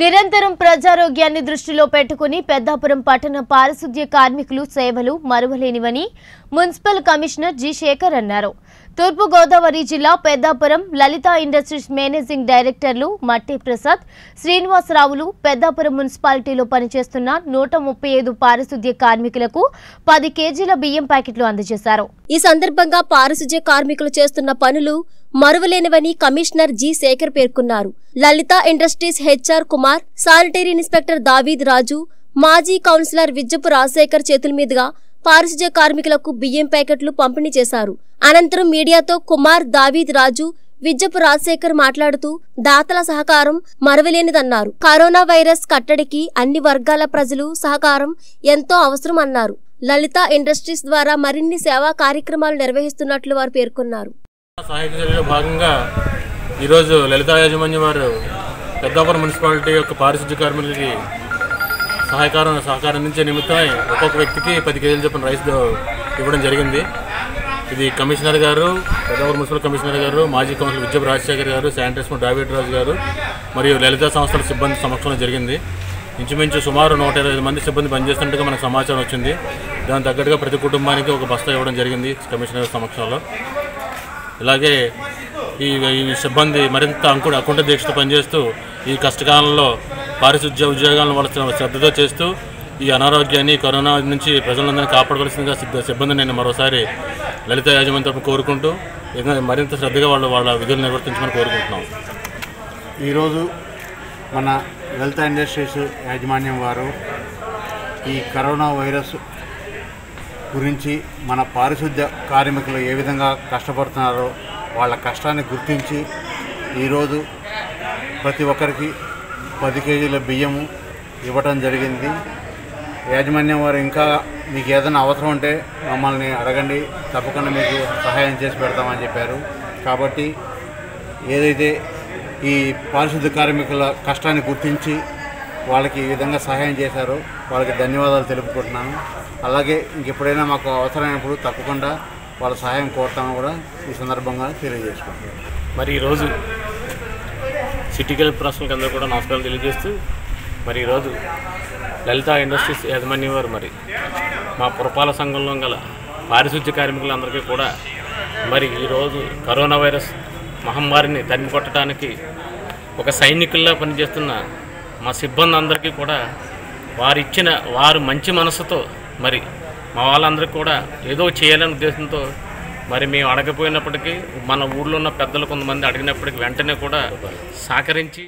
నిరంతరం ప్రజారోగ్యాన్ని దృష్టిలో పెట్టుకుని పెద్దాపురం పట్టణ పారిశుద్ధ్య కార్మికులు సేవలు మరువలేనివని మున్సిపల్ కమిషనర్ జి శేఖర్ అన్నారు. తూర్పుగోదావరి జిల్లా పెద్దాపురం లలిత ఇండస్ట్రీస్ మేనేజింగ్ డైరెక్టర్లు మట్టి ప్రసాద్ శ్రీనివాసరావులు పెద్దాపురం మున్సిపాలిటీలో పనిచేస్తున్న నూట ముప్పై ఐదు పారిశుద్ధ్య కార్మికులకు పది కేజీల బియ్యం ప్యాకెట్లు అందజేశారు. ఈ సందర్భంగా పారిశుద్ధ్య కార్మికులు చేస్తున్న పనులు మరువలేనివని కమిషనర్ జి శేఖర్ పేర్కొన్నారు. Lalitha industries HR Kumar sanitary inspector Daveed Raju మాజీ కౌన్సిలర్ విజ్జపు రాజశేఖర్ చేతుల మీదుగా పారిశుధ్య కార్మికులకు బియ్యం ప్యాకెట్లు పంపిణీ చేశారు. అనంతరం మీడియాతో కుమార్ దావీద్ రాజు విజ్జపు రాజశేఖర్ మాట్లాడుతూ దాతల సహకారం మరవలేనిదన్నారు. కరోనా వైరస్ కట్టడికి అన్ని వర్గాల ప్రజలు సహకారం ఎంతో అవసరం అన్నారు లలిత ఇండస్ట్రీస్ ద్వారా మరిన్ని సేవా కార్యక్రమాలు నిర్వహిస్తున్నట్లు వారు పేర్కొన్నారు. సాహిత్య చర్యలో భాగంగా ఈరోజు లలితా యాజమాన్యం వారు పెద్దాపురం మున్సిపాలిటీ యొక్క పారిశుద్ధ్య కార్మికులకి సహాయకారం సహకారం అందించే నిమిత్తమై ఒక్కొక్క వ్యక్తికి పది కేజీలు చొప్పున రైస్ ఇవ్వడం జరిగింది. ఇది కమిషనర్ గారు పెద్దాపురం మున్సిపల్ కమిషనర్ గారు మాజీ కౌన్సిలర్ విద్యపు రాజశేఖర్ గారు శానిటైజర్ డావిడ్ రాజు గారు మరియు లలితా సంస్థల సిబ్బంది సమక్షంలో జరిగింది. ఇంచుమించు సుమారు నూట ఇరవై ఐదు మంది సిబ్బంది పనిచేస్తున్నట్టుగా మనకు సమాచారం వచ్చింది. దానికి తగ్గట్టుగా ప్రతి కుటుంబానికి ఒక బస్తా ఇవ్వడం జరిగింది కమిషనర్ సమక్షంలో. ఇలాగే ఈ ఈ సిబ్బంది మరింత అంకుడ అకుంఠ దీక్షతో పనిచేస్తూ ఈ కష్టకాలంలో పారిశుద్ధ్య ఉద్యోగాలను వాళ్ళ శ్రద్ధతో చేస్తూ ఈ అనారోగ్యాన్ని కరోనా నుంచి ప్రజలందరినీ కాపాడవలసిందిగా సిద్ధ- సిబ్బందిని నేను మరోసారి లలిత యాజమాన్యం తరపు కోరుకుంటూ మరింత శ్రద్ధగా వాళ్ళు వాళ్ళ విధులు నిర్వర్తించమని కోరుకుంటున్నాం. ఈరోజు మన లలిత ఇండస్ట్రీస్ యాజమాన్యం వారు ఈ కరోనా వైరస్ గురించి మన పారిశుద్ధ్య కార్మికులు ఏ విధంగా కష్టపడుతున్నారో వాళ్ళ కష్టాన్ని గుర్తించి ఈరోజు ప్రతి ఒక్కరికి పది కేజీల బియ్యము ఇవ్వటం జరిగింది. యాజమాన్యం వారు ఇంకా మీకు ఏదైనా అవసరం ఉంటే మమ్మల్ని అడగండి. తప్పకుండా మీకు సహాయం చేసి పెడతామని చెప్పారు. కాబట్టి ఏదైతే ఈ పారిశుద్ధ్య కార్మికుల కష్టాన్ని గుర్తించి వాళ్ళకి ఈ విధంగా సహాయం చేశారు. వాళ్ళకి ధన్యవాదాలు తెలుపుకుంటున్నాను. అలాగే ఇంకెప్పుడైనా మాకు అవసరమైనప్పుడు తప్పకుండా వాళ్ళ సహాయం కోరుతామని కూడా ఈ సందర్భంగా తెలియజేసుకుంటున్నాను. మరి ఈరోజు సిటికల్ ప్రశ్నలకు అందరూ కూడా నమస్కారం తెలియజేస్తూ మరి ఈరోజు లలిత ఇండస్ట్రీస్ యాజమాన్యం వారు మరి మా పురపాలక సంఘంలో గల పారిశుద్ధ్య కార్మికులందరికీ కూడా మరి ఈరోజు కరోనా వైరస్ మహమ్మారిని తరిమి కొట్టడానికి ఒక సైనికుల్లా పనిచేస్తున్న మా సిబ్బంది అందరికీ కూడా వారు ఇచ్చిన వారు మంచి మనసుతో మరి మా వాళ్ళందరికీ కూడా ఏదో చేయాలనే ఉద్దేశంతో మరి మేము అడగపోయినప్పటికీ మన ఊళ్ళో ఉన్న పెద్దలు కొంతమంది అడిగినప్పటికీ వెంటనే కూడా సహకరించి